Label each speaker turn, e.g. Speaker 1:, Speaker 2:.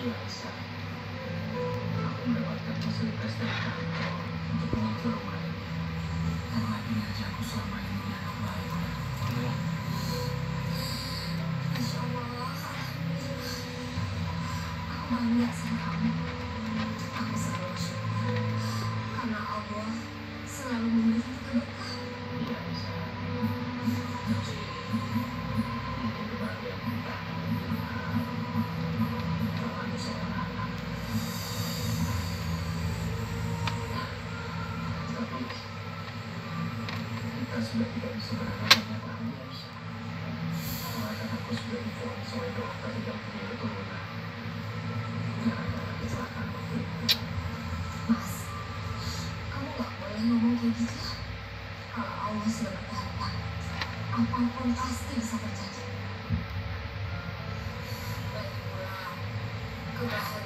Speaker 1: Aku mendapatkan fasilitas dari untuk ke rumah ini. Karena kinerja aku selama ini dianggap baik Allah.
Speaker 2: Aku bangga sama kamu.
Speaker 1: kita sudah tidak bisa berharap lagi Bahkan aku sudah difonis soal dokter yang punya keturunan.
Speaker 2: Mas, kamu gak boleh ngomong kayak gitu. Kalau Allah sudah berkehendak Apa pun pasti bisa terjadi. Baiklah, kebahagiaan